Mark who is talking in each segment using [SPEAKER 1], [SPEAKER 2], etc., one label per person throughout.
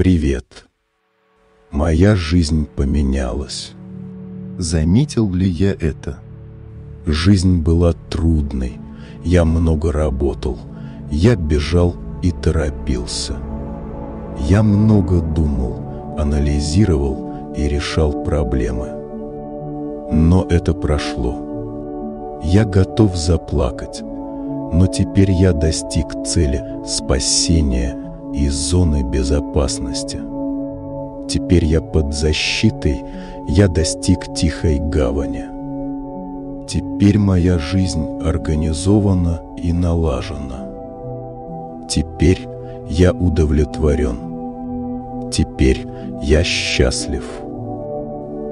[SPEAKER 1] Привет. Моя жизнь поменялась.
[SPEAKER 2] Заметил ли я это?
[SPEAKER 1] Жизнь была трудной. Я много работал. Я бежал и торопился. Я много думал, анализировал и решал проблемы. Но это прошло. Я готов заплакать, но теперь я достиг цели спасения из зоны безопасности. Теперь я под защитой, я достиг тихой гавани. Теперь моя жизнь организована и налажена. Теперь я удовлетворен. Теперь я счастлив.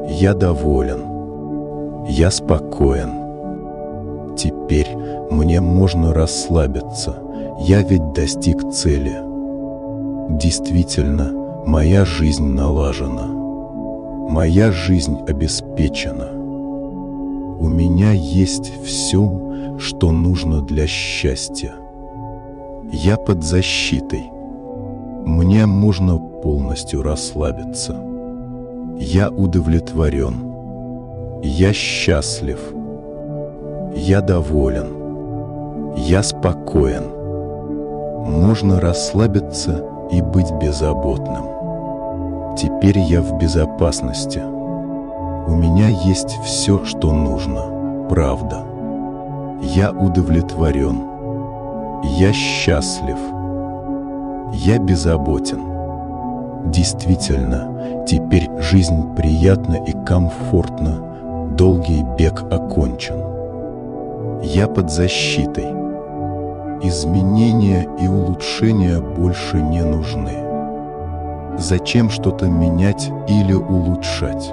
[SPEAKER 1] Я доволен. Я спокоен. Теперь мне можно расслабиться. Я ведь достиг цели. Действительно, моя жизнь налажена. Моя жизнь обеспечена. У меня есть все, что нужно для счастья. Я под защитой. Мне можно полностью расслабиться. Я удовлетворен. Я счастлив. Я доволен. Я спокоен. Можно расслабиться и быть беззаботным. Теперь я в безопасности. У меня есть все, что нужно. Правда. Я удовлетворен. Я счастлив. Я беззаботен. Действительно, теперь жизнь приятна и комфортна. Долгий бег окончен. Я под защитой. Изменения и улучшения больше не нужны. Зачем что-то менять или улучшать?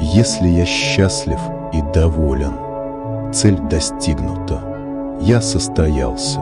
[SPEAKER 1] Если я счастлив и доволен, цель достигнута, я состоялся.